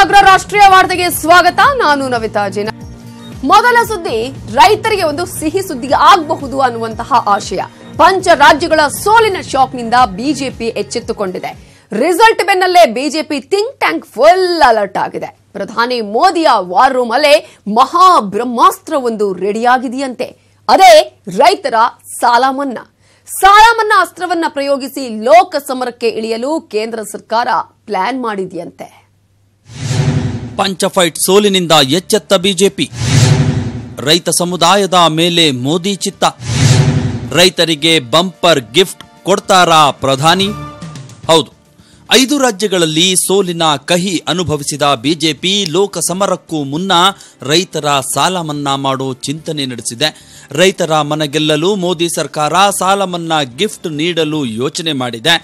ಅಗ್ರ ರಾಷ್ಟ್ರೀಯ ವಾರ್ತೆಗೆ ಸ್ವಾಗತ. ನಾನು ನವಿತಾ ಜೇನ. ಮೊದಲ ಸುದ್ದಿ, ರೈತರಿಗೆ ಒಂದು ಸಿಹಿ ಸುದ್ದಿ ಆಗಬಹುದು ಅನ್ನುವಂತಹ ಆಶಯ. ಪಂಚ ರಾಜ್ಯಗಳ ಸೋಲಿನ ಶಾಕ್ನಿಂದ ಬಿಜೆಪಿ ಎಚ್ಚೆತ್ತುಕೊಂಡಿದೆ. ರಿಸಲ್ಟ್ ಬೆನ್ನಲ್ಲೇ BJP think tank full alert ಆಗಿದೆ. ಪ್ರಧಾನಿ ಮೋದಿಯ ವಾರ್ ರೂಮ್ ಅಲ್ಲೇ ಮಹಾ ಬ್ರಹ್ಮಾಸ್ತ್ರವೊಂದು ರೆಡಿಯಾಗಿದೆಯಂತೆ. ಅದೇ ರೈತರ ಸಾಲ ಮನ್ನಾ ಸಾಲ ಮನ್ನಾ ಅಸ್ತ್ರವನ್ನ ಪ್ರಯೋಗಿಸಿ ಲೋಕ ಸಮರಕ್ಕೆ ಇಳಿಯಲು ಕೇಂದ್ರ ಸರ್ಕಾರ ಪ್ಲಾನ್ ಮಾಡಿದೆಯಂತೆ. ಪಂಚಫೈಟ್ ಸೋಲಿನಿಂದ ಎಚ್ಚೆತ್ತ ಬಿಜೆಪಿ. ರೈತ ಸಮುದಾಯದ ಮೇಲೆ ಮೋದಿ ಚಿತ್ತ. ರೈತರಿಗೆ ಬಂಪರ್ ಗಿಫ್ಟ್ ಕೊಡ್ತಾರಾ ಪ್ರಧಾನಿ? ಹೌದು, ಐದು ರಾಜ್ಯಗಳಲ್ಲಿ ಸೋಲಿನ ಕಹಿ ಅನುಭವಿಸಿದ ಬಿಜೆಪಿ ಲೋಕ ಸಮರಕ್ಕೂ ಮುನ್ನ ರೈತರ ಸಾಲ ಮನ್ನಾ ಮಾಡೋ ಚಿಂತನೆ ನಡೆಸಿದೆ. ರೈತರ ಮನಗೆಲ್ಲಲು ಮೋದಿ ಸರ್ಕಾರ ಸಾಲ ಗಿಫ್ಟ್ ನೀಡಲು ಯೋಚನೆ ಮಾಡಿದೆ.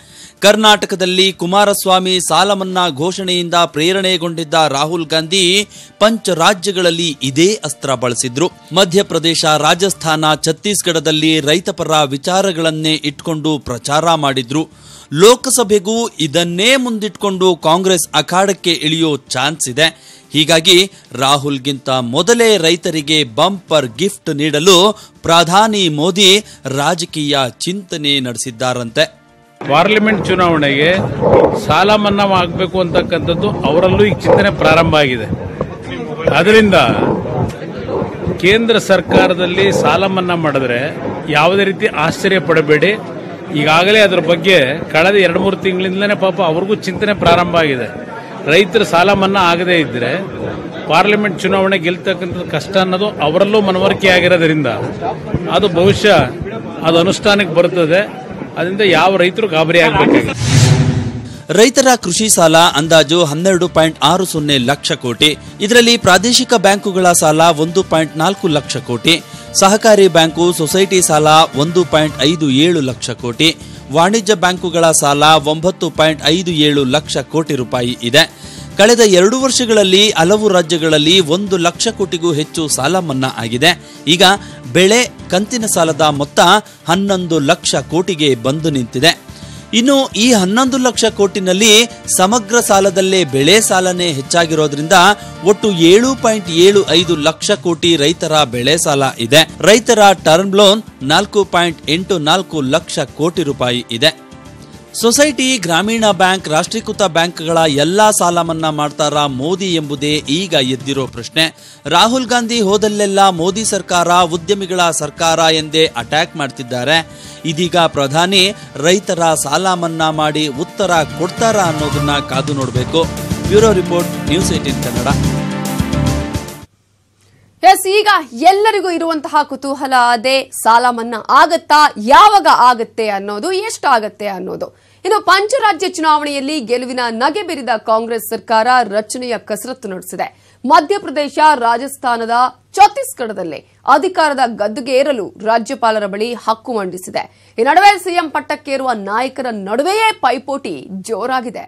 ಕರ್ನಾಟಕದಲ್ಲಿ ಕುಮಾರಸ್ವಾಮಿ ಸಾಲ ಮನ್ನಾ ಘೋಷಣೆಯಿಂದ ಪ್ರೇರಣೆಗೊಂಡಿದ್ದ ರಾಹುಲ್ ಗಾಂಧಿ ಪಂಚ ರಾಜ್ಯಗಳಲ್ಲಿ ಇದೇ ಅಸ್ತ್ರ ಬಳಸಿದ್ರು. ಮಧ್ಯಪ್ರದೇಶ, ರಾಜಸ್ಥಾನ, ಛತ್ತೀಸ್ಗಢದಲ್ಲಿ ರೈತಪರ ವಿಚಾರಗಳನ್ನೇ ಇಟ್ಕೊಂಡು ಪ್ರಚಾರ ಮಾಡಿದ್ರು. ಲೋಕಸಭೆಗೂ ಇದನ್ನೇ ಮುಂದಿಟ್ಕೊಂಡು ಕಾಂಗ್ರೆಸ್ ಅಖಾಡಕ್ಕೆ ಇಳಿಯೋ ಚಾನ್ಸ್ ಇದೆ. ಹೀಗಾಗಿ ರಾಹುಲ್ಗಿಂತ ಮೊದಲೇ ರೈತರಿಗೆ ಬಂಪರ್ ಗಿಫ್ಟ್ ನೀಡಲು ಪ್ರಧಾನಿ ಮೋದಿ ರಾಜಕೀಯ ಚಿಂತನೆ ನಡೆಸಿದ್ದಾರಂತೆ. ಪಾರ್ಲಿಮೆಂಟ್ ಚುನಾವಣೆಗೆ ಸಾಲ ಮನ್ನಾ ಆಗಬೇಕು ಅಂತಕ್ಕಂಥದ್ದು ಅವರಲ್ಲೂ ಈ ಚಿಂತನೆ ಪ್ರಾರಂಭ ಆಗಿದೆ. ಅದರಿಂದ ಕೇಂದ್ರ ಸರ್ಕಾರದಲ್ಲಿ ಸಾಲ ಮನ್ನಾ ಮಾಡಿದ್ರೆ ಯಾವುದೇ ರೀತಿ ಆಶ್ಚರ್ಯ ಪಡಬೇಡಿ. ಈಗಾಗಲೇ ಅದರ ಬಗ್ಗೆ ಕಳೆದ ಎರಡು ಮೂರು ತಿಂಗಳಿಂದಲೇ ಪಾಪ ಅವ್ರಿಗೂ ಚಿಂತನೆ ಪ್ರಾರಂಭ ಆಗಿದೆ. ರೈತರ ಸಾಲ ಮನ್ನಾ ಆಗದೇ ಇದ್ದರೆ ಪಾರ್ಲಿಮೆಂಟ್ ಚುನಾವಣೆ ಗೆಲ್ತಕ್ಕಂಥದ್ದು ಕಷ್ಟ ಅನ್ನೋದು ಅವರಲ್ಲೂ ಮನವರಿಕೆ ಆಗಿರೋದ್ರಿಂದ ಅದು ಬಹುಶಃ ಅದು ಅನುಷ್ಠಾನಕ್ಕೆ ಬರುತ್ತದೆ ಅದರಿಂದ ಯಾವ ರೈತರು ಗಾಬರಿ ಆಗಬೇಕಾಗಿದೆ ರೈತರ ಕೃಷಿ ಸಾಲ ಅಂದಾಜು ಹನ್ನೆರಡು ಪಾಯಿಂಟ್ ಆರು ಸೊನ್ನೆ ಲಕ್ಷ ಕೋಟಿ. ಇದರಲ್ಲಿ ಪ್ರಾದೇಶಿಕ ಬ್ಯಾಂಕುಗಳ ಸಾಲ ಒಂದು ಪಾಯಿಂಟ್ ನಾಲ್ಕು ಲಕ್ಷ ಕೋಟಿ. ಸಹಕಾರಿ ಬ್ಯಾಂಕು ಸೊಸೈಟಿ ಸಾಲ ಒಂದು ಪಾಯಿಂಟ್ ಐದು ಏಳು ಲಕ್ಷ ಕೋಟಿ. ವಾಣಿಜ್ಯ ಬ್ಯಾಂಕುಗಳ ಸಾಲ ಒಂಬತ್ತು ಪಾಯಿಂಟ್ ಐದು ಏಳು ಲಕ್ಷ ಕೋಟಿ ರೂಪಾಯಿ ಇದೆ. ಕಳೆದ ಎರಡು ವರ್ಷಗಳಲ್ಲಿ ಹಲವು ರಾಜ್ಯಗಳಲ್ಲಿ ಒಂದು ಲಕ್ಷ ಕೋಟಿಗೂ ಹೆಚ್ಚು ಸಾಲ ಮನ್ನಾ ಆಗಿದೆ. ಈಗ ಬೆಳೆ ಕಂತಿನ ಸಾಲದ ಮೊತ್ತ ಹನ್ನೊಂದು ಲಕ್ಷ ಕೋಟಿಗೆ ಬಂದು ನಿಂತಿದೆ. ಇನ್ನು ಈ ಹನ್ನೊಂದು ಲಕ್ಷ ಕೋಟಿನಲ್ಲಿ ಸಮಗ್ರ ಸಾಲದಲ್ಲೇ ಬೆಳೆ ಸಾಲನೇ ಹೆಚ್ಚಾಗಿರೋದ್ರಿಂದ ಒಟ್ಟು ಏಳು ಪಾಯಿಂಟ್ ಏಳು ಐದು ಲಕ್ಷ ಕೋಟಿ ರೈತರ ಬೆಳೆ ಸಾಲ ಇದೆ. ರೈತರ ಟರ್ಮ್ ಲೋನ್ ನಾಲ್ಕು ಪಾಯಿಂಟ್ ಎಂಟು ನಾಲ್ಕು ಲಕ್ಷ ಕೋಟಿ ರೂಪಾಯಿ ಇದೆ. ಸೊಸೈಟಿ ಗ್ರಾಮೀಣ ಬ್ಯಾಂಕ್, ರಾಷ್ಟ್ರೀಕೃತ ಬ್ಯಾಂಕ್ಗಳ ಎಲ್ಲಾ ಸಾಲ ಮನ್ನಾ ಮಾಡ್ತಾರಾ ಮೋದಿ ಎಂಬುದೇ ಈಗ ಎದ್ದಿರೋ ಪ್ರಶ್ನೆ. ರಾಹುಲ್ ಗಾಂಧಿ ಹೋದಲ್ಲೆಲ್ಲ ಮೋದಿ ಸರ್ಕಾರ ಉದ್ಯಮಿಗಳ ಸರ್ಕಾರ ಎಂದೇ ಅಟ್ಯಾಕ್ ಮಾಡ್ತಿದ್ದಾರೆ. ಇದೀಗ ಪ್ರಧಾನಿ ರೈತರ ಸಾಲ ಮನ್ನಾ ಮಾಡಿ ಉತ್ತರ ಕೊಡ್ತಾರಾ ಅನ್ನೋದನ್ನ ಕಾದು ನೋಡಬೇಕು. Bureau report, news eighteen Kannada. Yes, ಈಗ ಎಲ್ಲರಿಗೂ ಇರುವಂತಹ ಕುತೂಹಲ ಅದೇ, ಸಾಲ ಮನ್ನಾ ಆಗತ್ತಾ, ಯಾವಾಗ ಆಗತ್ತೆ ಅನ್ನೋದು ಎಷ್ಟಾಗತ್ತೆ ಅನ್ನೋದು. ಇನ್ನು ಪಂಚರಾಜ್ಯ ಚುನಾವಣೆಯಲ್ಲಿ ಗೆಲುವಿನ ನಗೆ ಬೀರಿದ ಕಾಂಗ್ರೆಸ್ ಸರ್ಕಾರ ರಚನೆಯ ಕಸರತ್ತು ನಡೆಸಿದೆ. ಮಧ್ಯಪ್ರದೇಶ, ರಾಜಸ್ಥಾನದ ಛತ್ತೀಸ್ಗಢದಲ್ಲಿ ಅಧಿಕಾರದ ಗದ್ದುಗೆ ಏರಲು ರಾಜ್ಯಪಾಲರ ಬಳಿ ಹಕ್ಕು ಮಂಡಿಸಿದೆ. ಈ ನಡುವೆ ಸಿಎಂ ಪಟ್ಟಕ್ಕೇರುವ ನಾಯಕರ ನಡುವೆಯೇ ಪೈಪೋಟಿ ಜೋರಾಗಿದೆ.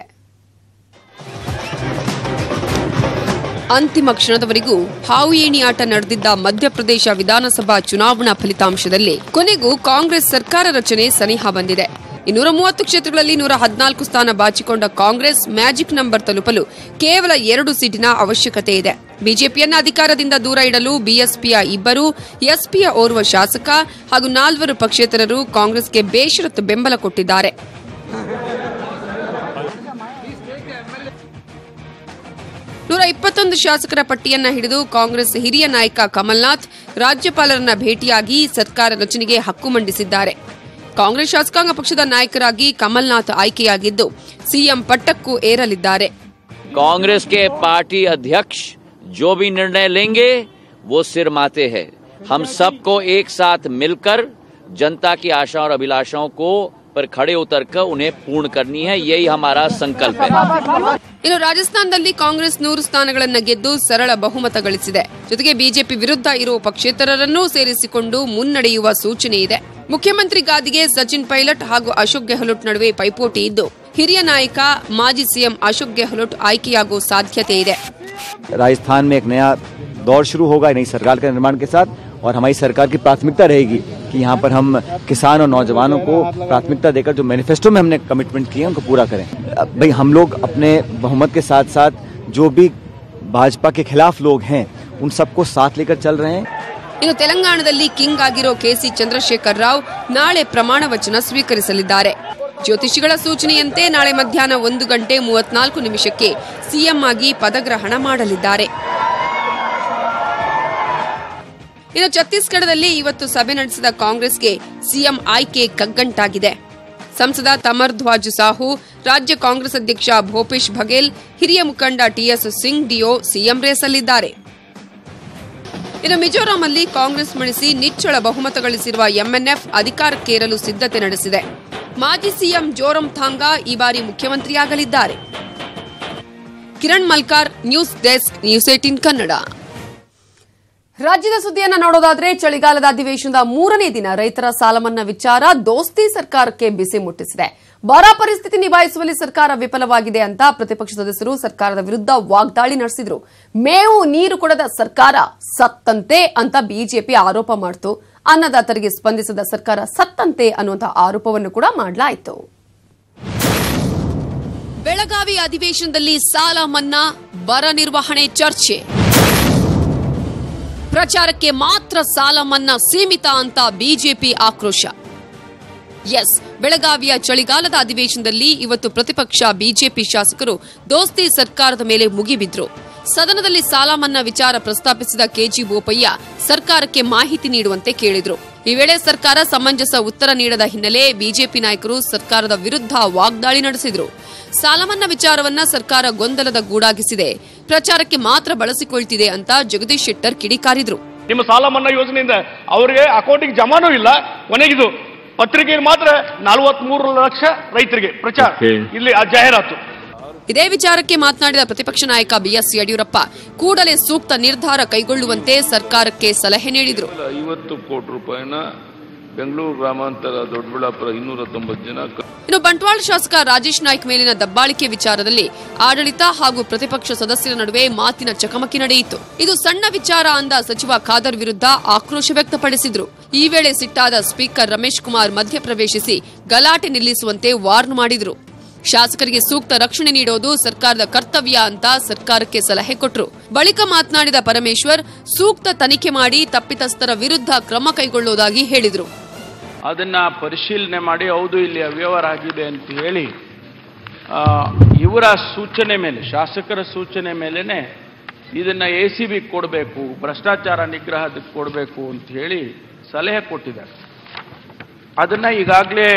ಅಂತಿಮ ಕ್ಷಣದವರೆಗೂ ಹಾವು ಏಣಿ ಆಟ ನಡೆದಿದ್ದ ಮಧ್ಯಪ್ರದೇಶ ವಿಧಾನಸಭಾ ಚುನಾವಣಾ ಫಲಿತಾಂಶದಲ್ಲಿ ಕೊನೆಗೂ ಕಾಂಗ್ರೆಸ್ ಸರ್ಕಾರ ರಚನೆ ಸನಿಹ ಬಂದಿದೆ. ಇನ್ನೂರ ಮೂವತ್ತು ಕ್ಷೇತ್ರಗಳಲ್ಲಿ ನೂರ ಹದಿನಾಲ್ಕು ಸ್ಥಾನ ಬಾಚಿಕೊಂಡ ಕಾಂಗ್ರೆಸ್ ಮ್ಯಾಜಿಕ್ ನಂಬರ್ ತಲುಪಲು ಕೇವಲ ಎರಡು ಸೀಟಿನ ಅವಶ್ಯಕತೆ ಇದೆ. ಬಿಜೆಪಿಯನ್ನ ಅಧಿಕಾರದಿಂದ ದೂರ ಇಡಲು ಬಿಎಸ್ಪಿಯ ಇಬ್ಬರು, ಎಸ್ಪಿಯ ಓರ್ವ ಶಾಸಕ ಹಾಗೂ ನಾಲ್ವರು ಪಕ್ಷೇತರರು ಕಾಂಗ್ರೆಸ್ಗೆ ಬೇಷರತ್ತು ಬೆಂಬಲ ಕೊಟ್ಟಿದ್ದಾರೆ. ನೂರ ಇಪ್ಪತ್ತೊಂದು ಶಾಸಕರ ಪಟ್ಟಿಯನ್ನ ಹಿಡಿದು ಕಾಂಗ್ರೆಸ್ ಹಿರಿಯ ನಾಯಕ ಕಮಲ್ನಾಥ್ ರಾಜ್ಯಪಾಲರನ್ನ ಭೇಟಿಯಾಗಿ ಸರ್ಕಾರ ರಚನೆಗೆ ಹಕ್ಕು ಮಂಡಿಸಿದ್ದಾರೆ ಕಾಂಗ್ರೆಸ್ ಶಾಸಕಾಂಗ ಪಕ್ಷದ ನಾಯಕರಾಗಿ ಕಮಲ್ನಾಥ್ ಆಯ್ಕೆಯಾಗಿದ್ದು ಸಿಎಂ ಪಟ್ಟಕ್ಕೂ ಏರಲಿದ್ದಾರೆ कांग्रेस के पार्टी अध्यक्ष जो भी निर्णय लेंगे वो सिर माते हैं हम सबको एक साथ मिलकर जनता की आशा और अभिलाषाओं को पर खड़े उतरकर उन्हें पूर्ण करनी है यही हमारा संकल्प है ಇನ್ನು ರಾಜಸ್ಥಾನದಲ್ಲಿ ಕಾಂಗ್ರೆಸ್ ನೂರು ಸ್ಥಾನಗಳನ್ನು ಗೆದ್ದು ಸರಳ ಬಹುಮತ ಗಳಿಸಿದೆ ಜೊತೆಗೆ ಬಿಜೆಪಿ ವಿರುದ್ಧ ಇರುವ ಪಕ್ಷೇತರರನ್ನೂ ಸೇರಿಸಿಕೊಂಡು ಮುನ್ನಡೆಯುವ ಸೂಚನೆ ಇದೆ ಮುಖ್ಯಮಂತ್ರಿ ಗಾದಿಗೆ ಸಚಿನ್ ಪೈಲಟ್ ಹಾಗೂ ಅಶೋಕ್ ಗೆಹ್ಲೋಟ್ ನಡುವೆ ಪೈಪೋಟಿ ಇದ್ದು ಹಿರಿಯ ನಾಯಕ ಮಾಜಿ ಸಿಎಂ ಅಶೋಕ್ ಗೆಹ್ಲೋಟ್ ಆಯ್ಕೆಯಾಗುವ ಸಾಧ್ಯತೆ ಇದೆ राजस्थान में एक नया दौर शुरू होगा नई सरकार के निर्माण के साथ और हमारी सरकार की प्राथमिकता रहेगी कि यहाँ पर हम किसान और नौजवानों को प्राथमिकता देकर जो मैनिफेस्टो में हमने कमिटमेंट किए हैं उनको पूरा करें अब भाई हम लोग अपने बहुमत के साथ साथ जो भी भाजपा के खिलाफ लोग हैं उन सबको साथ लेकर चल रहे हैं ಇನ್ನು ತೆಲಂಗಾಣದಲ್ಲಿ ಕಿಂಗ್ ಆಗಿರೋ ಕೆಸಿ ಚಂದ್ರಶೇಖರ್ ರಾವ್ ನಾಳೆ ಪ್ರಮಾಣ ವಚನ ಸ್ವೀಕರಿಸಲಿದ್ದಾರೆ ಜ್ಯೋತಿಷಿಗಳ ಸೂಚನೆಯಂತೆ ನಾಳೆ ಮಧ್ಯಾಹ್ನ ಒಂದು ಗಂಟೆ ಮೂವತ್ನಾಲ್ಕು ನಿಮಿಷಕ್ಕೆ ಸಿಎಂ ಆಗಿ ಪದಗ್ರಹಣ ಮಾಡಲಿದ್ದಾರೆ ಇನ್ನು ಛತ್ತೀಸ್ಗಢದಲ್ಲಿ ಇವತ್ತು ಸಭೆ ನಡೆಸಿದ ಕಾಂಗ್ರೆಸ್ಗೆ ಸಿಎಂ ಆಯ್ಕೆ ಕಗ್ಗಂಟಾಗಿದೆ. ಸಂಸದ ತಮರ್ ಧ್ವಾಜ್ ಸಾಹು, ರಾಜ್ಯ ಕಾಂಗ್ರೆಸ್ ಅಧ್ಯಕ್ಷ ಭೂಪೇಶ್ ಬಘೇಲ್, ಹಿರಿಯ ಮುಖಂಡ ಟಿಎಸ್ ಸಿಂಗ್ ಡಿಯೋ ಸಿಎಂ ರೇಸಲ್ಲಿದ್ದಾರೆ. ಇನ್ನು ಮಿಜೋರಾಂನಲ್ಲಿ ಕಾಂಗ್ರೆಸ್ ಮಣಿಸಿ ನಿಚ್ಚಳ ಬಹುಮತ ಗಳಿಸಿರುವ ಎಂಎನ್ಎಫ್ ಅಧಿಕಾರಕ್ಕೇರಲು ಸಿದ್ಧತೆ ನಡೆಸಿದೆ. ಮಾಜಿ ಸಿಎಂ ಜೋರಂ ಥಾಂಗಾ ಈ ಬಾರಿ ಮುಖ್ಯಮಂತ್ರಿಯಾಗಲಿದ್ದಾರೆ. Kiran Malkar, news desk, news eighteen Kannada. ರಾಜ್ಯದ ಸುದ್ದಿಯನ್ನ ನೋಡೋದಾದ್ರೆ ಚಳಿಗಾಲದ ಅಧಿವೇಶನದ ಮೂರನೇ ದಿನ ರೈತರ ಸಾಲಮನ್ನಾ ವಿಚಾರ ದೋಸ್ತಿ ಸರ್ಕಾರಕ್ಕೆ ಬಿಸಿ ಮುಟ್ಟಿಸಿದೆ. ಬರ ಪರಿಸ್ಥಿತಿ ನಿಭಾಯಿಸುವಲ್ಲಿ ಸರ್ಕಾರ ವಿಫಲವಾಗಿದೆ ಅಂತ ಪ್ರತಿಪಕ್ಷ ಸದಸ್ಯರು ಸರ್ಕಾರದ ವಿರುದ್ಧ ವಾಗ್ದಾಳಿ ನಡೆಸಿದ್ರು. ಮೇವು, ನೀರು ಕೊಡದ ಸರ್ಕಾರ ಸತ್ತಂತೆ ಅಂತ ಬಿಜೆಪಿ ಆರೋಪ ಮಾಡಿತು. ಅನ್ನದಾತರಿಗೆ ಸ್ಪಂದಿಸದ ಸರ್ಕಾರ ಸತ್ತಂತೆ ಅನ್ನುವಂತಹ ಆರೋಪವನ್ನು ಕೂಡ ಮಾಡಲಾಯಿತು. ಬೆಳಗಾವಿ ಅಧಿವೇಶನದಲ್ಲಿ ಸಾಲ ಮನ್ನಾ ಬರ ನಿರ್ವಹಣೆ ಚರ್ಚೆ. ಪ್ರಚಾರಕ್ಕೆ ಮಾತ್ರ ಸಾಲ ಮನ್ನಾ ಸೀಮಿತ ಅಂತ ಬಿಜೆಪಿ ಆಕ್ರೋಶ. ಎಸ್, ಬೆಳಗಾವಿಯ ಚಳಿಗಾಲದ ಅಧಿವೇಶನದಲ್ಲಿ ಇವತ್ತು ಪ್ರತಿಪಕ್ಷ ಬಿಜೆಪಿ ಶಾಸಕರು ದೋಸ್ತಿ ಸರ್ಕಾರದ ಮೇಲೆ ಮುಗಿಬಿದ್ರು ಸದನದಲ್ಲಿ ಸಾಲ ಮನ್ನಾ ವಿಚಾರ ಪ್ರಸ್ತಾಪಿಸಿದ ಕೆಜಿ ಬೋಪಯ್ಯ ಸರ್ಕಾರಕ್ಕೆ ಮಾಹಿತಿ ನೀಡುವಂತೆ ಕೇಳಿದ್ರು. ಈ ವೇಳೆ ಸರ್ಕಾರ ಸಮಂಜಸ ಉತ್ತರ ನೀಡದ ಹಿನ್ನೆಲೆ ಬಿಜೆಪಿ ನಾಯಕರು ಸರ್ಕಾರದ ವಿರುದ್ಧ ವಾಗ್ದಾಳಿ ನಡೆಸಿದ್ರು. ಸಾಲ ಮನ್ನಾ ವಿಚಾರವನ್ನ ಸರ್ಕಾರ ಗೊಂದಲದ ಗೂಡಾಗಿಸಿದೆ. ಪ್ರಚಾರಕ್ಕೆ ಮಾತ್ರ ಬಳಸಿಕೊಳ್ತಿದೆ ಅಂತ ಜಗದೀಶ್ ಶೆಟ್ಟರ್ ಕಿಡಿಕಾರಿದ್ರು. ನಿಮ್ಮ ಸಾಲ ಮನ್ನಾ ಯೋಜನೆಯಿಂದ ಅವರಿಗೆ ಅಕೌಂಟಿಗೆ ಜಮಾನು ಇಲ್ಲ. ಕೊನೆಗಿದು ಪತ್ರಿಕೆ ಮಾತ್ರ ನಲವತ್ಮೂರು ಲಕ್ಷ ರೈತರಿಗೆ ಪ್ರಚಾರ. ಇಲ್ಲಿ ಆ ಜಾಹೀರಾತು. ಇದೇ ವಿಚಾರಕ್ಕೆ ಮಾತನಾಡಿದ ಪ್ರತಿಪಕ್ಷ ನಾಯಕ ಬಿಎಸ್ ಯಡಿಯೂರಪ್ಪ ಕೂಡಲೇ ಸೂಕ್ತ ನಿರ್ಧಾರ ಕೈಗೊಳ್ಳುವಂತೆ ಸರ್ಕಾರಕ್ಕೆ ಸಲಹೆ ನೀಡಿದರು. ಐವತ್ತು ಕೋಟಿ ರೂಪಾಯಿನ ಬೆಂಗಳೂರು ಗ್ರಾಮಾಂತರ ದೊಡ್ಡಬಳ್ಳಾಪುರ ಇನ್ನೂರ ತೊಂಬತ್ತು ಜನ ಇನ್ನು ಬಂಟ್ವಾಳ ಶಾಸಕ ರಾಜೇಶ್ ನಾಯ್ಕ್ ಮೇಲಿನ ದಬ್ಬಾಳಿಕೆ ವಿಚಾರದಲ್ಲಿ ಆಡಳಿತ ಹಾಗೂ ಪ್ರತಿಪಕ್ಷ ಸದಸ್ಯರ ನಡುವೆ ಮಾತಿನ ಚಕಮಕಿ ನಡೆಯಿತು. ಇದು ಸಣ್ಣ ವಿಚಾರ ಅಂದ ಸಚಿವ ಖಾದರ್ ವಿರುದ್ಧ ಆಕ್ರೋಶ ವ್ಯಕ್ತಪಡಿಸಿದ್ರು. ಈ ವೇಳೆ ಸಿಟ್ಟಾದ ಸ್ಪೀಕರ್ ರಮೇಶ್ ಕುಮಾರ್ ಮಧ್ಯಪ್ರವೇಶಿಸಿ ಗಲಾಟೆ ನಿಲ್ಲಿಸುವಂತೆ ವಾರ್ನ್ ಮಾಡಿದ್ರು. ಶಾಸಕರಿಗೆ ಸೂಕ್ತ ರಕ್ಷಣೆ ನೀಡೋದು ಸರ್ಕಾರದ ಕರ್ತವ್ಯ ಅಂತ ಸರ್ಕಾರಕ್ಕೆ ಸಲಹೆ ಕೊಟ್ರು. ಬಳಿಕ ಮಾತನಾಡಿದ ಪರಮೇಶ್ವರ್, ಸೂಕ್ತ ತನಿಖೆ ಮಾಡಿ ತಪ್ಪಿತಸ್ಥರ ವಿರುದ್ಧ ಕ್ರಮ ಕೈಗೊಳ್ಳುವುದಾಗಿ ಹೇಳಿದ್ರು. ಅದನ್ನ ಪರಿಶೀಲನೆ ಮಾಡಿ, ಹೌದು, ಇಲ್ಲಿ ಅವ್ಯವಹಾರ ಆಗಿದೆ ಅಂತ ಹೇಳಿ ಇವರ ಸೂಚನೆ ಮೇಲೆ, ಶಾಸಕರ ಸೂಚನೆ ಮೇಲೇ ಇದನ್ನು ಎ ಸಿ ಬಿ ಕೊಡಬೇಕು, ಭ್ರಷ್ಟಾಚಾರ ನಿಗ್ರಹದಕ್ಕೆ ಕೊಡಬೇಕು ಅಂತ ಹೇಳಿ ಸಲಹೆ ಕೊಟ್ಟಿದ್ದಾರೆ. ಅದನ್ನು ಈಗಾಗಲೇ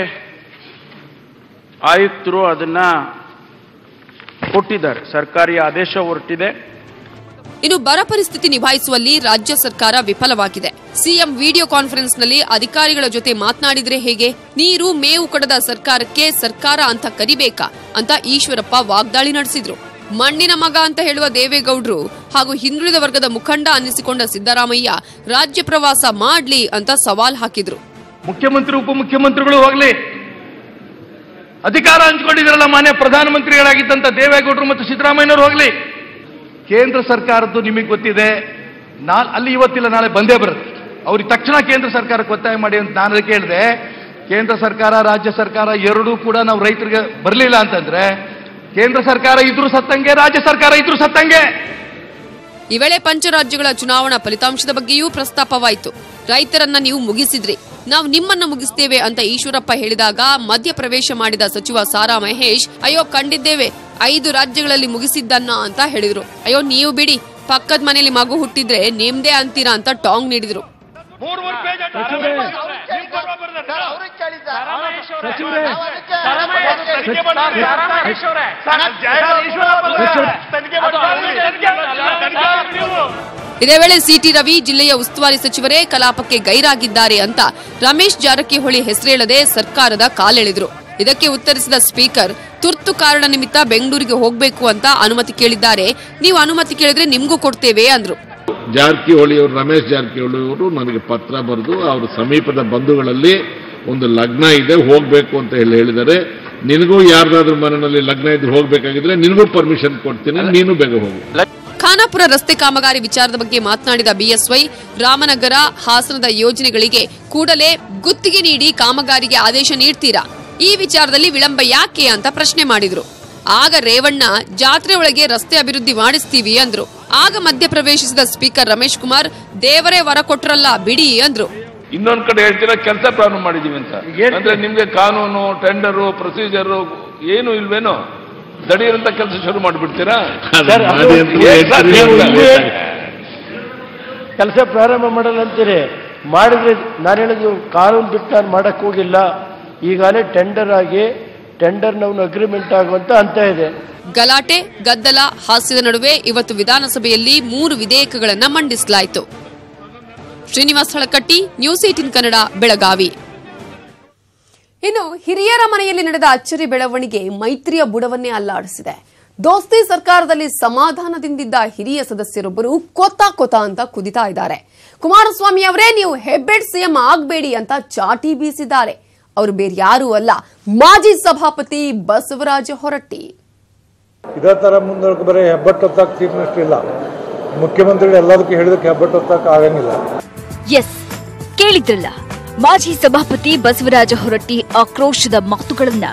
ಆಯುಕ್ತರು ಅದನ್ನು ಕೊಟ್ಟಿದ್ದಾರೆ. ಸರ್ಕಾರಿ ಆದೇಶ ಹೊರಟಿದೆ. ಇನ್ನು ಬರ ಪರಿಸ್ಥಿತಿ ನಿಭಾಯಿಸುವಲ್ಲಿ ರಾಜ್ಯ ಸರ್ಕಾರ ವಿಫಲವಾಗಿದೆ. ಸಿಎಂ ವಿಡಿಯೋ ಕಾನ್ಫರೆನ್ಸ್ನಲ್ಲಿ ಅಧಿಕಾರಿಗಳ ಜೊತೆ ಮಾತನಾಡಿದ್ರೆ ಹೇಗೆ? ನೀರು, ಮೇವು ಕೊಡದ ಸರ್ಕಾರಕ್ಕೆ ಸರ್ಕಾರ ಅಂತ ಕರಿಬೇಕಾ? ಅಂತ ಈಶ್ವರಪ್ಪ ವಾಗ್ದಾಳಿ ನಡೆಸಿದ್ರು. ಮಣ್ಣಿನ ಮಗ ಅಂತ ಹೇಳುವ ದೇವೇಗೌಡರು ಹಾಗೂ ಹಿಂದುಳಿದ ವರ್ಗದ ಮುಖಂಡ ಅನ್ನಿಸಿಕೊಂಡ ಸಿದ್ದರಾಮಯ್ಯ, ರಾಜ್ಯ ಪ್ರವಾಸ ಮಾಡ್ಲಿ ಅಂತ ಸವಾಲ್ ಹಾಕಿದ್ರು. ಮುಖ್ಯಮಂತ್ರಿ, ಉಪಮುಖ್ಯಮಂತ್ರಿಗಳು ಹೋಗ್ಲಿ. ಅಧಿಕಾರ ಹಂಚಿಕೊಂಡಿದ್ರಲ್ಲ ಮಾನ್ಯ ಪ್ರಧಾನಮಂತ್ರಿಗಳಾಗಿದ್ದಂತ ದೇವೇಗೌಡರು ಮತ್ತು ಸಿದ್ದರಾಮಯ್ಯನವರು ಹೋಗ್ಲಿ. ಕೇಂದ್ರ ಸರ್ಕಾರದ್ದು ನಿಮಗೆ ಗೊತ್ತಿದೆ. ನಾ ಅಲ್ಲಿ ಇವತ್ತಿಲ್ಲ, ನಾಳೆ ಬಂದೇ ಬರುತ್ತೆ. ಅವ್ರಿಗೆ ತಕ್ಷಣ ಕೇಂದ್ರ ಸರ್ಕಾರಕ್ಕೆ ಒತ್ತಾಯ ಮಾಡಿ ಅಂತ ನಾನು ಕೇಳಿದೆ ಕೇಂದ್ರ ಸರ್ಕಾರ, ರಾಜ್ಯ ಸರ್ಕಾರ ಎರಡೂ ಕೂಡ ನಾವು ರೈತರಿಗೆ ಬರಲಿಲ್ಲ ಅಂತಂದ್ರೆ, ಕೇಂದ್ರ ಸರ್ಕಾರ ಇದ್ರು ಸತ್ತಂಗೆ, ರಾಜ್ಯ ಸರ್ಕಾರ ಇದ್ರು ಸತ್ತಂಗೆ. ಈ ವೇಳೆ ಪಂಚರಾಜ್ಯಗಳ ಚುನಾವಣಾ ಫಲಿತಾಂಶದ ಬಗ್ಗೆಯೂ ಪ್ರಸ್ತಾಪವಾಯಿತು. ರೈತರನ್ನ ನೀವು ಮುಗಿಸಿದ್ರಿ. ನಾವು ನಿಮ್ಮನ್ನ ಮುಗಿಸ್ತೇವೆ ಅಂತ ಈಶ್ವರಪ್ಪ ಹೇಳಿದಾಗ ಮಧ್ಯಪ್ರವೇಶ ಮಾಡಿದ ಸಚಿವ ಸಾರಾ ಮಹೇಶ್, ಅಯ್ಯೋ, ಕಂಡಿದ್ದೇವೆ. ಐದು ರಾಜ್ಯಗಳಲ್ಲಿ ಮುಗಿಸಿದ್ದನ್ನ ಅಂತ ಹೇಳಿದ್ರು. ಅಯ್ಯೋ, ನೀವು ಬಿಡಿ. ಪಕ್ಕದ ಮನೆಯಲ್ಲಿ ಮಗು ಹುಟ್ಟಿದ್ರೆ ನಿಮ್ದೇ ಅಂತೀರಾ ಅಂತ ಟಾಂಗ್ ನೀಡಿದ್ರು. ಪೇಜ್. ಇದೇ ವೇಳೆ ಸಿಟಿ ರವಿ ಜಿಲ್ಲೆಯ ಉಸ್ತುವಾರಿ ಸಚಿವರೇ ಕಲಾಪಕ್ಕೆ ಗೈರಾಗಿದ್ದಾರೆ ಅಂತ ರಮೇಶ್ ಜಾರಕಿಹೊಳಿ ಹೆಸರೇಳದೆ ಸರ್ಕಾರದ ಕಾಲೆಳೆದರು. ಇದಕ್ಕೆ ಉತ್ತರಿಸಿದ ಸ್ಪೀಕರ್ ತುರ್ತು ಕಾರಣ ನಿಮಿತ್ತ ಬೆಂಗಳೂರಿಗೆ ಹೋಗಬೇಕು ಅಂತ ಅನುಮತಿ ಕೇಳಿದ್ದಾರೆ. ನೀವು ಅನುಮತಿ ಕೇಳಿದ್ರೆ ನಿಮಗೂ ಕೊಡ್ತೇವೆ ಅಂದ್ರು. ಜಾರಕಿಹೊಳಿ ಅವರು ರಮೇಶ್ ಜಾರಕಿಹೊಳಿಯವರು ನನಗೆ ಪತ್ರ ಬರೆದು ಅವರ ಸಮೀಪದ ಬಂಧುಗಳಲ್ಲಿ ಒಂದು ಲಗ್ನ ಇದೆ ಹೋಗಬೇಕು ಅಂತ ಹೇಳಿ ಹೇಳಿದ್ದಾರೆ. ನಿನಗೂ ಯಾರ್ದಾದ್ರೂ ಮನೆಯಲ್ಲಿ ಲಗ್ನ ಇದ್ದು ಹೋಗಬೇಕಾಗಿದ್ರೆ ನಿನಗೂ ಪರ್ಮಿಷನ್ ಕೊಡ್ತೀನಿ ನೀನು ಬೇಗ ಹೋಗು. ಖಾನಾಪುರ ರಸ್ತೆ ಕಾಮಗಾರಿ ವಿಚಾರದ ಬಗ್ಗೆ ಮಾತನಾಡಿದ ಬಿಎಸ್ವೈ ರಾಮನಗರ ಹಾಸನದ ಯೋಜನೆಗಳಿಗೆ ಕೂಡಲೇ ಗುತ್ತಿಗೆ ನೀಡಿ ಕಾಮಗಾರಿಗೆ ಆದೇಶ ನೀಡ್ತೀರಾ? ಈ ವಿಚಾರದಲ್ಲಿ ವಿಳಂಬ ಯಾಕೆ ಅಂತ ಪ್ರಶ್ನೆ ಮಾಡಿದ್ರು. ಆಗ ರೇವಣ್ಣ ಜಾತ್ರೆ ಒಳಗೆ ರಸ್ತೆ ಅಭಿವೃದ್ಧಿ ಮಾಡಿಸ್ತೀವಿ ಅಂದ್ರು. ಆಗ ಮಧ್ಯ ಪ್ರವೇಶಿಸಿದ ಸ್ಪೀಕರ್ ರಮೇಶ್ ಕುಮಾರ್ ದೇವರೇ ವರ ಕೊಟ್ರಲ್ಲ ಬಿಡಿ ಅಂದ್ರು. ಇನ್ನೊಂದ್ ಕಡೆ ಹೇಳ್ತೀರಾ ಕೆಲಸ ಪ್ರಾರಂಭ ಮಾಡಿದೀವಿ ಅಂತ. ಅಂದ್ರೆ ನಿಮ್ಗೆ ಕಾನೂನು ಟೆಂಡರು ಪ್ರೊಸೀಜರು ಏನು ಇಲ್ವೇನೋ? ದಡಿಯರಂತ ಕೆಲಸ ಶುರು ಮಾಡಿಬಿಡ್ತೀರಾ? ಕೆಲಸ ಪ್ರಾರಂಭ ಮಾಡಲ್ಲ ಅಂತೀರಿ ಮಾಡಿದ್ರೆ ನಾನು ಹೇಳಿದ್ರು ಕಾನೂನು ಬಿಟ್ಟು ನಾನು ಮಾಡಕ್ ಹೋಗಿಲ್ಲ. ಈಗಾಗಲೇ ಟೆಂಡರ್ ಆಗಿ ಟೆಂಡರ್ ನವನು ಅಗ್ರಿಮೆಂಟ್ ಆಗುವಂತ ಅಂತ ಇದೆ. ಗಲಾಟೆ ಗದ್ದಲ ಹಾಸ್ಯದ ನಡುವೆ ಇವತ್ತು ವಿಧಾನಸಭೆಯಲ್ಲಿ ಮೂರು ವಿಧೇಯಕಗಳನ್ನ ಮಂಡಿಸಲಾಯಿತು. Srinivas Halakatti news eighteen Kannada Belagavi. ಇನ್ನು ಹಿರಿಯರ ಮನೆಯಲ್ಲಿ ನಡೆದ ಅಚ್ಚರಿ ಬೆಳವಣಿಗೆ ಮೈತ್ರಿಯ ಬುಡವನ್ನೇ ಅಲ್ಲಾಡಿಸಿದೆ. ದೋಸ್ತಿ ಸರ್ಕಾರದಲ್ಲಿ ಸಮಾಧಾನದಿಂದಿದ್ದ ಹಿರಿಯ ಸದಸ್ಯರೊಬ್ಬರು ಕೊತ ಕೊತ ಅಂತ ಕುದಿತಾ ಇದ್ದಾರೆ. ಕುಮಾರಸ್ವಾಮಿ ಅವರೇ ನೀವು ಹೆಬ್ಬೆಡ್ ಸಿಎಂ ಆಗಬೇಡಿ ಅಂತ ಚಾಟಿ ಬೀಸಿದ್ದಾರೆ. ಅವರು ಬೇರೆ ಯಾರೂ ಅಲ್ಲ ಮಾಜಿ ಸಭಾಪತಿ ಬಸವರಾಜ ಹೊರಟ್ಟಿ. ಇದೇ ಥರ ಮುಂದಕ್ಕೆ ಬರೀ ಹೆಬ್ಬಟ್ಟು ಹೊತ್ತಾಕ ಇಲ್ಲ. ಮುಖ್ಯಮಂತ್ರಿ ಎಲ್ಲದಕ್ಕೂ ಹೇಳಿದಕ್ಕೆ ಹೆಬ್ಬಟ್ಟು ಹೊತ್ತಾಕ ಆಗಂಗಿಲ್ಲ. ಎಸ್ ಕೇಳಿದ್ರಲ್ಲ ಮಾಜಿ ಸಭಾಪತಿ ಬಸವರಾಜ ಹೊರಟ್ಟಿ ಆಕ್ರೋಶದ ಮಾತುಗಳನ್ನ.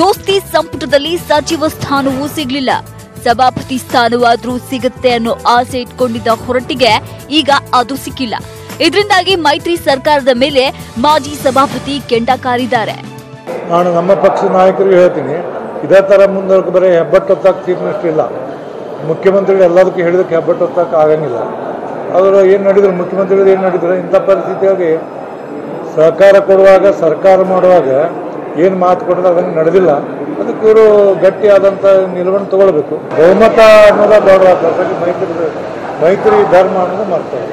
ದೋಸ್ತಿ ಸಂಪುಟದಲ್ಲಿ ಸಚಿವ ಸ್ಥಾನವೂ ಸಿಗ್ಲಿಲ್ಲ. ಸಭಾಪತಿ ಸ್ಥಾನವಾದ್ರೂ ಸಿಗುತ್ತೆ ಅನ್ನೋ ಆಸೆ ಇಟ್ಕೊಂಡಿದ್ದ ಹೊರಟ್ಟಿಗೆ ಈಗ ಅದು ಸಿಕ್ಕಿಲ್ಲ. ಇದರಿಂದಾಗಿ ಮೈತ್ರಿ ಸರ್ಕಾರದ ಮೇಲೆ ಮಾಜಿ ಸಭಾಪತಿ ಕೆಂಡ ಕಾರಿದ್ದಾರೆ. ನಾನು ನಮ್ಮ ಪಕ್ಷದ ನಾಯಕರಿಗೆ ಹೇಳ್ತೀನಿ, ಇದೇ ಥರ ಮುಂದಕ್ಕೆ ಬರೀ ಹೆಬ್ಬಟ್ಟು ಮಿನಿಸ್ಟರ್ ಇಲ್ಲ ಮುಖ್ಯಮಂತ್ರಿಗಳು ಎಲ್ಲದಕ್ಕೂ ಹೇಳಿದಕ್ಕೆ ಹೆಬ್ಬಟ್ಟು ಹೊತ್ತಾಕ ಆಗಂಗಿಲ್ಲ. ಅವರು ಏನು ನಡೆದ್ರು, ಮುಖ್ಯಮಂತ್ರಿಗಳು ಏನು ನಡೆದ್ರು, ಇಂಥ ಪರಿಸ್ಥಿತಿಯಾಗಿ ಸಹಕಾರ ಕೊಡುವಾಗ, ಸರ್ಕಾರ ಮಾಡುವಾಗ ಏನು ಮಾತು ಕೊಡೋದು ಅದನ್ನು ನಡೆದಿಲ್ಲ. ಅದಕ್ಕೆ ಇವರು ಗಟ್ಟಿಯಾದಂಥ ನಿಲುವನ್ನು ತಗೊಳ್ಬೇಕು. ಬಹುಮತ ಅನ್ನೋದ ದೊಡ್ಡ ಮೈತ್ರಿ ಮೈತ್ರಿ ಧರ್ಮ ಅನ್ನೋದು ಮಾಡ್ತಾರೆ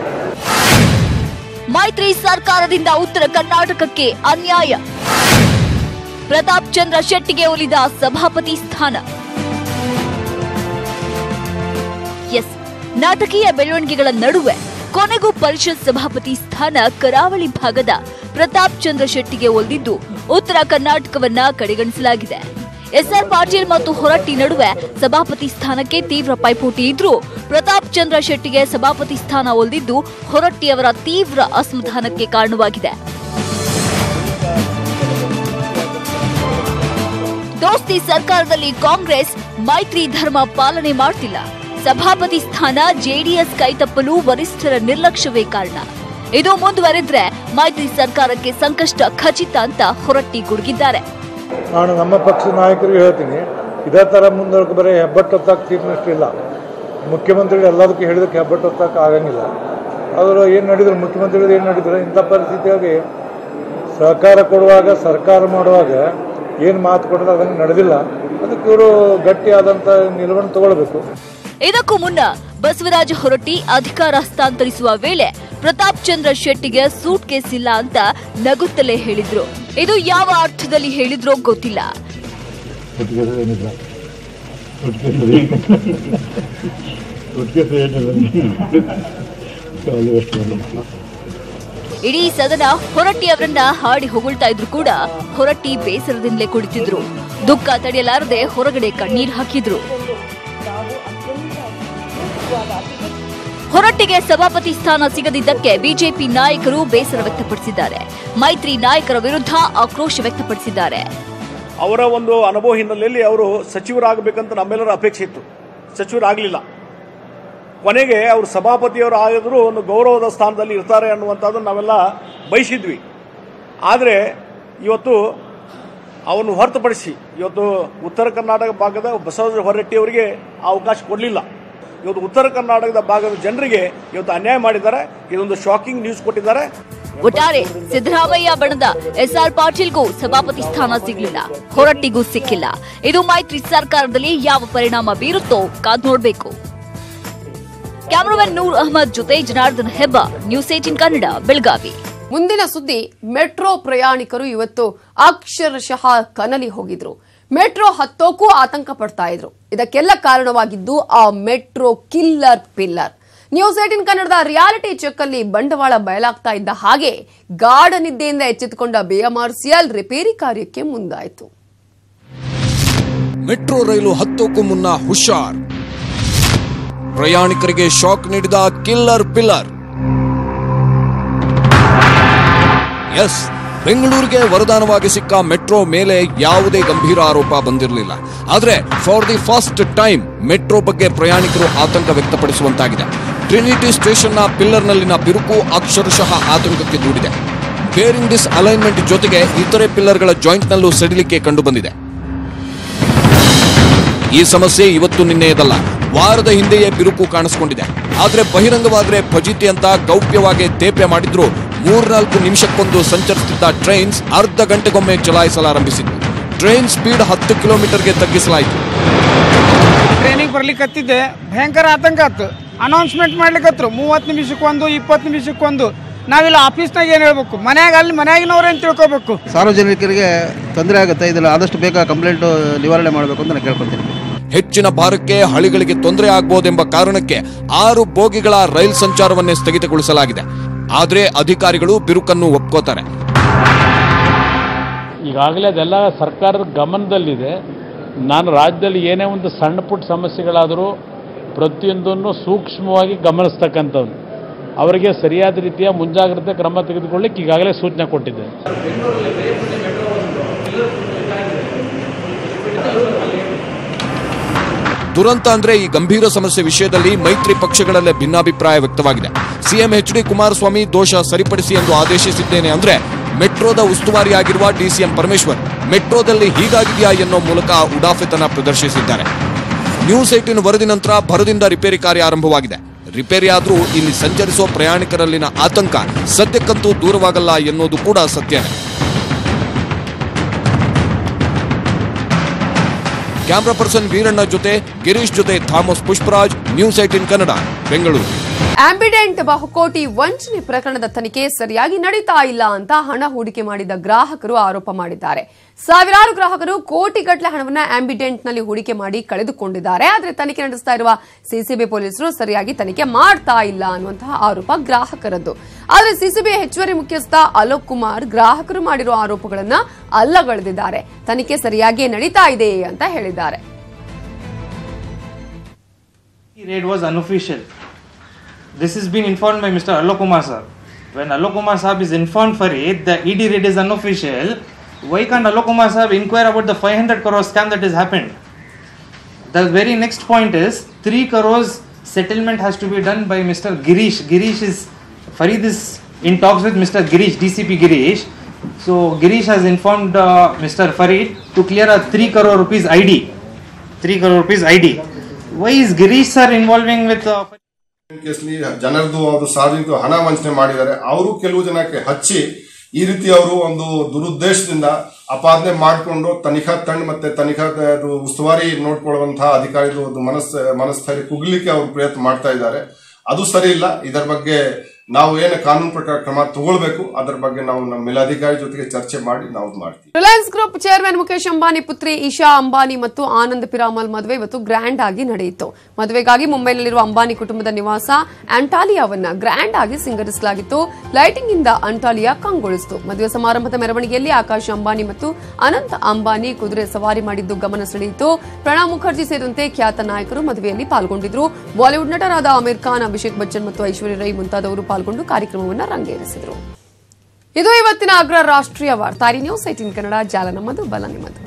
ಮೈತ್ರಿ ಸರ್ಕಾರದಿಂದ ಉತ್ತರ ಕರ್ನಾಟಕಕ್ಕೆ ಅನ್ಯಾಯ. ಪ್ರತಾಪ್ ಚಂದ್ರ ಶೆಟ್ಟಿಗೆ ಒಲಿದ ಸಭಾಪತಿ ಸ್ಥಾನ. ಎಸ್, ನಾಟಕೀಯ ಬೆಳವಣಿಗೆಗಳ ನಡುವೆ ಕೊನೆಗೂ ಪರಿಷತ್ ಸಭಾಪತಿ ಸ್ಥಾನ ಕರಾವಳಿ ಭಾಗದ ಪ್ರತಾಪ್ ಚಂದ್ರ ಶೆಟ್ಟಿಗೆ ಒಲಿದಿದ್ದು ಉತ್ತರ ಕರ್ನಾಟಕವನ್ನ ಕಡೆಗಣಿಸಲಾಗಿದೆ. ಎಸ್ಆರ್ ಪಾಟೀಲ್ ಮತ್ತು ಹೊರಟ್ಟಿ ನಡುವೆ ಸಭಾಪತಿ ಸ್ಥಾನಕ್ಕೆ ತೀವ್ರ ಪೈಪೋಟಿ ಇದ್ರೂ. ಪ್ರತಾಪ್ ಚಂದ್ರ ಶೆಟ್ಟಿಗೆ ಸಭಾಪತಿ ಸ್ಥಾನ ಒಲಿದಿದ್ದು ಹೊರಟ್ಟಿಯವರ ತೀವ್ರ ಅಸಮಾಧಾನಕ್ಕೆ ಕಾರಣವಾಗಿದೆ. ದೋಸ್ತಿ ಸರ್ಕಾರದಲ್ಲಿ ಕಾಂಗ್ರೆಸ್ ಮೈತ್ರಿ ಧರ್ಮ ಪಾಲನೆ ಮಾಡ್ತಿಲ್ಲ. ಸಭಾಪತಿ ಸ್ಥಾನ ಜೆಡಿಎಸ್ ಕೈತಪ್ಪಲು ವರಿಷ್ಠರ ನಿರ್ಲಕ್ಷ್ಯವೇ ಕಾರಣ. ಇದು ಮುಂದುವರೆದ್ರೆ ಮೈತ್ರಿ ಸರ್ಕಾರಕ್ಕೆ ಸಂಕಷ್ಟ ಖಚಿತ ಅಂತ ಹೊರಟ್ಟಿ ಗುಡುಗಿದ್ದಾರೆ. ನಾನು ನಮ್ಮ ಪಕ್ಷದ ನಾಯಕರಿಗೆ ಹೇಳ್ತೀನಿ, ಇದೇ ಥರ ಮುಂದಕ್ಕೆ ಬರೀ ಹೆಬ್ಬಟ್ಟು ಹೊತ್ತಾಕ ತೀರ್ನಷ್ಟಿಲ್ಲ ಮುಖ್ಯಮಂತ್ರಿಗಳು ಎಲ್ಲದಕ್ಕೂ ಹೇಳಿದಕ್ಕೆ ಹೆಬ್ಬಟ್ಟು ಹೊತ್ತಾಕ ಆಗಂಗಿಲ್ಲ. ಅವರು ಏನು ನಡೆದ್ರು, ಮುಖ್ಯಮಂತ್ರಿಗಳು ಏನು ನಡೆದ್ರು, ಇಂಥ ಪರಿಸ್ಥಿತಿಯಾಗಿ ಸಹಕಾರ ಕೊಡುವಾಗ, ಸರ್ಕಾರ ಮಾಡುವಾಗ ಏನು ಮಾತು ಕೊಡೋದು ಅದನ್ನು ನಡೆದಿಲ್ಲ. ಅದಕ್ಕೆ ಇವರು ಗಟ್ಟಿಯಾದಂಥ ನಿಲುವನ್ನು ತಗೊಳ್ಬೇಕು. ಇದಕ್ಕೂ ಮುನ್ನ ಬಸವರಾಜ ಹೊರಟ್ಟಿ ಅಧಿಕಾರ ಹಸ್ತಾಂತರಿಸುವ ವೇಳೆ ಪ್ರತಾಪ್ ಚಂದ್ರ ಶೆಟ್ಟಿಗೆ ಸೂಟ್ ಕೇಸ್ ಇಲ್ಲ ಅಂತ ನಗುತ್ತಲೇ ಹೇಳಿದ್ರು. ಇದು ಯಾವ ಅರ್ಥದಲ್ಲಿ ಹೇಳಿದ್ರೋ ಗೊತ್ತಿಲ್ಲ. ಇಡೀ ಸದನ ಹೊರಟ್ಟಿ ಅವರನ್ನ ಹಾಡಿ ಹೊಗಳ್ತಾ ಇದ್ರು ಕೂಡ ಹೊರಟ್ಟಿ ಬೇಸರದಿಂದಲೇ ಕುಡಿತಿದ್ರು ದುಃಖ ತಡೆಯಲಾರದೆ ಹೊರಗಡೆ ಕಣ್ಣೀರ್ ಹಾಕಿದ್ರು. ಹೊರಟ್ಟಿಗೆ ಸಭಾಪತಿ ಸ್ಥಾನ ಸಿಗದಿದ್ದಕ್ಕೆ ಬಿಜೆಪಿ ನಾಯಕರು ಬೇಸರ ವ್ಯಕ್ತಪಡಿಸಿದ್ದಾರೆ. ಮೈತ್ರಿ ನಾಯಕರ ವಿರುದ್ಧ ಆಕ್ರೋಶ ವ್ಯಕ್ತಪಡಿಸಿದ್ದಾರೆ. ಅವರ ಒಂದು ಅನುಭವ ಹಿನ್ನೆಲೆಯಲ್ಲಿ ಅವರು ಸಚಿವರಾಗಬೇಕಂತ ನಮ್ಮೆಲ್ಲರ ಅಪೇಕ್ಷೆ ಇತ್ತು. ಸಚಿವರಾಗಲಿಲ್ಲ. ಕೊನೆಗೆ ಅವರು ಸಭಾಪತಿಯವರು ಆಗಿದ್ರು ಒಂದು ಗೌರವದ ಸ್ಥಾನದಲ್ಲಿ ಇರ್ತಾರೆ ಅನ್ನುವಂಥದ್ದು ನಾವೆಲ್ಲ ಬಯಸಿದ್ವಿ. ಆದರೆ ಇವತ್ತು ಅವನ್ನು ಹೊರತುಪಡಿಸಿ ಇವತ್ತು ಉತ್ತರ ಕರ್ನಾಟಕ ಭಾಗದ ಬಸವರಾಜ ಹೊರಟ್ಟಿ ಅವರಿಗೆ ಆ ಅವಕಾಶ ಕೊಡಲಿಲ್ಲ. ಇವತ್ತು ಉತ್ತರ ಕರ್ನಾಟಕದ ಭಾಗದ ಜನರಿಗೆ ಇವತ್ತು ಅನ್ಯಾಯ ಮಾಡಿದ್ದಾರೆ. ಇದೊಂದು ಶಾಕಿಂಗ್ ನ್ಯೂಸ್ ಕೊಟ್ಟಿದ್ದಾರೆ. ಒಟ್ಟಾರೆ ಸಿದ್ದರಾಮಯ್ಯ ಬಣದ ಎಸ್ಆರ್ ಪಾಟೀಲ್ಗೂ ಸಭಾಪತಿ ಸ್ಥಾನ ಸಿಗಲಿಲ್ಲ. ಹೊರಟ್ಟಿಗೂ ಸಿಕ್ಕಿಲ್ಲ. ಇದು ಮೈತ್ರಿ ಸರ್ಕಾರದಲ್ಲಿ ಯಾವ ಪರಿಣಾಮ ಬೀರುತ್ತೋ ಕಾದ್ ನೋಡಬೇಕು. ಕ್ಯಾಮರಾಮನ್ ನೂರ್ ಅಹಮದ್ ಜೊತೆ ಜನಾರ್ದನ್ ಹೆಬ್ಬ ನ್ಯೂಸ್ ಏಟಿನ್ ಕನ್ನಡ ಬೆಳಗಾವಿ. ಮುಂದಿನ ಸುದ್ದಿ ಮೆಟ್ರೋ ಪ್ರಯಾಣಿಕರು ಇವತ್ತು ಅಕ್ಷರಶಃ ಕನಲಿ ಹೋಗಿದ್ರು. ಮೆಟ್ರೋ ಹತ್ತೋಕ್ಕೂ ಆತಂಕ ಪಡ್ತಾ ಇದ್ರು. ಇದಕ್ಕೆಲ್ಲ ಕಾರಣವಾಗಿದ್ದು ಆ metro killer pillar. News eighteen ಕನ್ನಡದ ರಿಯಾಲಿಟಿ ಚೆಕ್ ಅಲ್ಲಿ ಬಂಡವಾಳ ಬಯಲಾಗ್ತಾ ಇದ್ದ ಹಾಗೆ ಗಾಢ ನಿದ್ದೆಯಿಂದ ಎಚ್ಚೆತ್ತುಕೊಂಡ ಬಿಎಂಆರ್ಸಿಎಲ್ ರಿಪೇರಿ ಕಾರ್ಯಕ್ಕೆ ಮುಂದಾಯಿತು. ಮೆಟ್ರೋ ರೈಲು ಹತ್ತೋಕ್ಕೂ ಮುನ್ನ ಹುಷಾರ್. ಪ್ರಯಾಣಿಕರಿಗೆ ಶಾಕ್ ನೀಡಿದ ಕಿಲ್ಲರ್ ಪಿಲ್ಲರ್. ಎಸ್ ಬೆಂಗಳೂರಿಗೆ ವರದಾನವಾಗಿ ಸಿಕ್ಕ ಮೆಟ್ರೋ ಮೇಲೆ ಯಾವುದೇ ಗಂಭೀರ ಆರೋಪ ಬಂದಿರಲಿಲ್ಲ. ಆದರೆ for the first time metro ಬಗ್ಗೆ ಪ್ರಯಾಣಿಕರು ಆತಂಕ ವ್ಯಕ್ತಪಡಿಸುವಂತಾಗಿದೆ. ಟ್ರಿನಿಟಿ ಸ್ಟೇಷನ್ನ ಪಿಲ್ಲರ್ನಲ್ಲಿನ ಬಿರುಕು ಅಕ್ಷರಶಃ ಆತಂಕಕ್ಕೆ ದೂಡಿದೆ. ಬೇರಿಂಗ್ ಡಿಸ್ ಅಲೈನ್ಮೆಂಟ್ ಜೊತೆಗೆ ಇತರೆ ಪಿಲ್ಲರ್ಗಳ ಜಾಯಿಂಟ್ನಲ್ಲೂ ಸಡಿಲಿಕೆ ಕಂಡುಬಂದಿದೆ. ಈ ಸಮಸ್ಯೆ ಇವತ್ತು ನಿನ್ನೆಯದಲ್ಲ. ವಾರದ ಹಿಂದೆಯೇ ಬಿರುಕು ಕಾಣಿಸಿಕೊಂಡಿದೆ. ಆದರೆ, ಬಹಿರಂಗವಾದರೆ ಫಜಿತಿ ಅಂತ ಗೌಪ್ಯವಾಗಿ ತೇಪೆ ಮಾಡಿದ್ರು ಮೂರ್ನಾಲ್ಕು ನಿಮಿಷಕ್ಕೊಂದು ಸಂಚರಿಸುತ್ತಿದ್ದ ಟ್ರೈನ್ಸ್ ಅರ್ಧ ಗಂಟೆಗೊಮ್ಮೆ ಚಲಾಯಿಸಲಾರಂಭಿಸಿತ್ತು. ಟ್ರೈನ್ ಸ್ಪೀಡ್ ಹತ್ತು ಕಿಲೋಮೀಟರ್ಗೆ ತಗ್ಗಿಸಲಾಯಿತು. ಟ್ರೈನಿಗೆ ಬರ್ಲಿಕ್ಕತ್ತಿದ್ದೆ ಭಯಂಕರ ಆತಂಕ ಆಯ್ತು ಅನೌನ್ಸ್ಮೆಂಟ್ ಮಾಡ್ಲಿಕ್ಕತ್ರು ಮೂವತ್ತು ನಿಮಿಷಕ್ಕೊಂದು ಇಪ್ಪತ್ತು ನಿಮಿಷಕ್ಕೊಂದು. ನಾವಿಲ್ಲ ಆಫೀಸ್ನಾಗ ಏನು ಹೇಳ್ಬೇಕು? ಮನ್ಯಾಗ ಅಲ್ಲಿ ಮನ್ಯಾಗಿನವ್ರೇನು ತಿಳ್ಕೋಬೇಕು. ಸಾರ್ವಜನಿಕರಿಗೆ ತೊಂದರೆ ಆಗುತ್ತೆ. ಇದನ್ನು ಆದಷ್ಟು ಬೇಗ ಕಂಪ್ಲೇಂಟ್ ನಿವಾರಣೆ ಮಾಡಬೇಕು ಅಂತ ನಾನು ಕೇಳ್ಕೊತೀನಿ. ಹೆಚ್ಚಿನ ಭಾರಕ್ಕೆ ಹಳಿಗಳಿಗೆ ತೊಂದರೆ ಆಗ್ಬೋದೆಂಬ ಕಾರಣಕ್ಕೆ ಆರು ಬೋಗಿಗಳ ರೈಲ್ ಸಂಚಾರವನ್ನೇ ಸ್ಥಗಿತಗೊಳಿಸಲಾಗಿದೆ. ಆದ್ರೆ ಅಧಿಕಾರಿಗಳು ಬಿರುಕನ್ನು ಒಪ್ಕೋತಾರೆ. ಈಗಾಗಲೇ ಅದೆಲ್ಲ ಸರ್ಕಾರದ ಗಮನದಲ್ಲಿದೆ. ನಾನು ರಾಜ್ಯದಲ್ಲಿ ಏನೇ ಒಂದು ಸಣ್ಣ ಪುಟ್ಟ ಸಮಸ್ಯೆಗಳಾದರೂ ಪ್ರತಿಯೊಂದನ್ನು ಸೂಕ್ಷ್ಮವಾಗಿ ಗಮನಿಸ್ತಕ್ಕಂಥದ್ದು. ಅವರಿಗೆ ಸರಿಯಾದ ರೀತಿಯ ಮುಂಜಾಗ್ರತೆ ಕ್ರಮ ತೆಗೆದುಕೊಳ್ಳಿಕ್ಕೆ ಈಗಾಗಲೇ ಸೂಚನೆ ಕೊಟ್ಟಿದ್ದೆ ದುರಂತ ಅಂದ್ರೆ ಈ ಗಂಭೀರ ಸಮಸ್ಯೆ ವಿಷಯದಲ್ಲಿ ಮೈತ್ರಿ ಪಕ್ಷಗಳಲ್ಲೇ ಭಿನ್ನಾಭಿಪ್ರಾಯ ವ್ಯಕ್ತವಾಗಿದೆ. ಸಿಎಂ ಎಚ್ ಡಿ ಕುಮಾರಸ್ವಾಮಿ ದೋಷ ಸರಿಪಡಿಸಿ ಎಂದು ಆದೇಶಿಸಿದ್ದೇನೆ ಅಂದ್ರೆ ಮೆಟ್ರೋದ ಉಸ್ತುವಾರಿಯಾಗಿರುವ ಡಿಸಿಎಂ ಪರಮೇಶ್ವರ್ ಮೆಟ್ರೋದಲ್ಲಿ ಹೀಗಾಗಿದೆಯಾ ಎನ್ನೋ ಮೂಲಕ ಉಡಾಫೆತನ ಪ್ರದರ್ಶಿಸಿದ್ದಾರೆ. ನ್ಯೂಸ್ ಏಟಿನ್ ವರದಿ ನಂತರ ಭರದಿಂದ ರಿಪೇರಿ ಕಾರ್ಯ ಆರಂಭವಾಗಿದೆ. ರಿಪೇರಿ ಆದರೂ ಇಲ್ಲಿ ಸಂಚರಿಸುವ ಪ್ರಯಾಣಿಕರಲ್ಲಿನ ಆತಂಕ ಸದ್ಯಕ್ಕಂತೂ ದೂರವಾಗಲ್ಲ ಎನ್ನುವುದು ಕೂಡ ಸತ್ಯನೇ ಕ್ಯಾಮ್ರಾ ಪರ್ಸನ್ ವೀರಣ್ಣ ಜೊತೆ ಗಿರೀಶ್ ಜೊತೆ Thomas Pushparaj news eighteen Kannada Bengaluru Ambidant ಬಹುಕೋಟಿ ವಂಚನೆ ಪ್ರಕರಣದ ತನಿಖೆ ಸರಿಯಾಗಿ ನಡೀತಾ ಇಲ್ಲ ಅಂತ ಹಣ ಹೂಡಿಕೆ ಮಾಡಿದ ಗ್ರಾಹಕರು ಆರೋಪ ಮಾಡಿದ್ದಾರೆ. ಸಾವಿರಾರು ಗ್ರಾಹಕರು ಕೋಟಿಗಟ್ಟಲೆ ಹಣವನ್ನ ಆಂಬಿಡೆಂಟ್ನಲ್ಲಿ ಹೂಡಿಕೆ ಮಾಡಿ ಕಳೆದುಕೊಂಡಿದ್ದಾರೆ. ಆದರೆ ತನಿಖೆ ನಡೆಸ್ತಾ ಇರುವ ಸಿಸಿಬಿ ಪೊಲೀಸರು ಸರಿಯಾಗಿ ತನಿಖೆ ಮಾಡ್ತಾ ಇಲ್ಲ ಅನ್ನುವಂತಹ ಆರೋಪ ಗ್ರಾಹಕರದ್ದು. ಆದರೆ ಸಿಸಿಬಿ ಹೆಚ್ಚುವರಿ ಮುಖ್ಯಸ್ಥ ಅಲೋಕ್ ಕುಮಾರ್ ಗ್ರಾಹಕರು ಮಾಡಿರುವ ಆರೋಪಗಳನ್ನ ಅಲ್ಲಗಳೆದಿದ್ದಾರೆ. ತನಿಖೆ ಸರಿಯಾಗಿ ನಡೀತಾ ಇದೆ ಅಂತ ಹೇಳಿದ್ದಾರೆ. This has been informed by Mr. Alok Kumar sir. When Alok Kumar Saab is informed for it, the ED raid is unofficial. Why can't Alok Kumar Saab inquire about the 500 crore scam that has happened? The very next point is 3 crores settlement has to be done by Mr. Girish. Girish is Farid is in talks with Mr. Girish, DCP Girish. So Girish has informed uh, Mr. Farid to clear a 3 crore rupees ID. 3 crore rupees ID. Why is Girish sir involving with uh, ಕೇಸ್ಲಿ ಜನರದು ಅವರು ಸಾರ್ವಜನಿಕ ಹಣ ವಂಚನೆ ಮಾಡಿದ್ದಾರೆ. ಅವರು ಕೆಲವು ಜನಕ್ಕೆ ಹಚ್ಚಿ ಈ ರೀತಿ ಅವರು ಒಂದು ದುರುದ್ದೇಶದಿಂದ ಅಪಾದನೆ ಮಾಡಿಕೊಂಡು ತನಿಖಾ ತಂಡ ಮತ್ತೆ ತನಿಖಾ ಉಸ್ತುವಾರಿ ನೋಡ್ಕೊಳ್ಳುವಂತಹ ಅಧಿಕಾರಿಗಳು ಒಂದು ಮನಸ್ ಮನಸ್ಥೈರ್ಯ ಕುಗ್ಲಿಕ್ಕೆ ಅವರು ಪ್ರಯತ್ನ ಮಾಡ್ತಾ ಇದ್ದಾರೆ. ಅದು ಸರಿ ಇಲ್ಲ ಇದರ ಬಗ್ಗೆ ನಾವು ಏನು ಕಾನೂನು ಪ್ರಕಾರ ಕ್ರಮ ತಗೊಳ್ಬೇಕು, ಅದರ ಬಗ್ಗೆ ನಾವು ನಮ್ಮ ಮೇಲಾಧಿಕಾರಿ ಜೊತೆಗೆ ಚರ್ಚೆ ಮಾಡಿ ನಾವು ಮಾಡ್ತೀವಿ. ರಿಲಯನ್ಸ್ ಗ್ರೂಪ್ ಚೇರ್ಮನ್ ಮುಖೇಶ್ ಅಂಬಾನಿ ಪುತ್ರಿ ಇಶಾ ಅಂಬಾನಿ ಮತ್ತು ಆನಂದ್ ಪಿರಾಮಲ್ ಮದುವೆ ಇವತ್ತು ಗ್ರ್ಯಾಂಡ್ ಆಗಿ ನಡೆಯಿತು. ಮದುವೆಗಾಗಿ ಮುಂಬೈನಲ್ಲಿರುವ ಅಂಬಾನಿ ಕುಟುಂಬದ ನಿವಾಸ ಆಂಟಾಲಿಯಾವನ್ನ ಗ್ರ್ಯಾಂಡ್ ಆಗಿ ಸಿಂಗರಿಸಲಾಗಿತ್ತು. ಲೈಟಿಂಗ್ ಇಂದ ಅಂಟಾಲಿಯಾ ಕಂಗೊಳಿಸಿತು. ಮದುವೆ ಸಮಾರಂಭದ ಮೆರವಣಿಗೆಯಲ್ಲಿ ಆಕಾಶ್ ಅಂಬಾನಿ ಮತ್ತು ಅನಂತ್ ಅಂಬಾನಿ ಕುದುರೆ ಸವಾರಿ ಮಾಡಿದ್ದು ಗಮನ ಸೆಳೆಯಿತು. ಪ್ರಣಬ್ ಮುಖರ್ಜಿ ಸೇರಿದಂತೆ ಖ್ಯಾತ ನಾಯಕರು ಮದುವೆಯಲ್ಲಿ ಪಾಲ್ಗೊಂಡಿದ್ರು. ಬಾಲಿವುಡ್ ನಟರಾದ ಅಮೀರ್ ಖಾನ್, ಅಭಿಷೇಕ್ ಬಚ್ಚನ್ ಮತ್ತು ಐಶ್ವರ್ಯ ರೈ ಮುಂತಾದವರು ಪಾಲ್ಗೊಂಡು ಕಾರ್ಯಕ್ರಮವನ್ನು ರಂಗೇರಿಸಿದರು. ಇದು ಇವತ್ತಿನ ಅಗ್ರ ರಾಷ್ಟ್ರೀಯ ವಾರ್ತಾರಿ ನ್ಯೂಸ್ ಐಟಿನ್ ಕನ್ನಡ, ಜಾಲ ನಮ್ಮದು, ಬಲ ನಿಮ್ಮದು.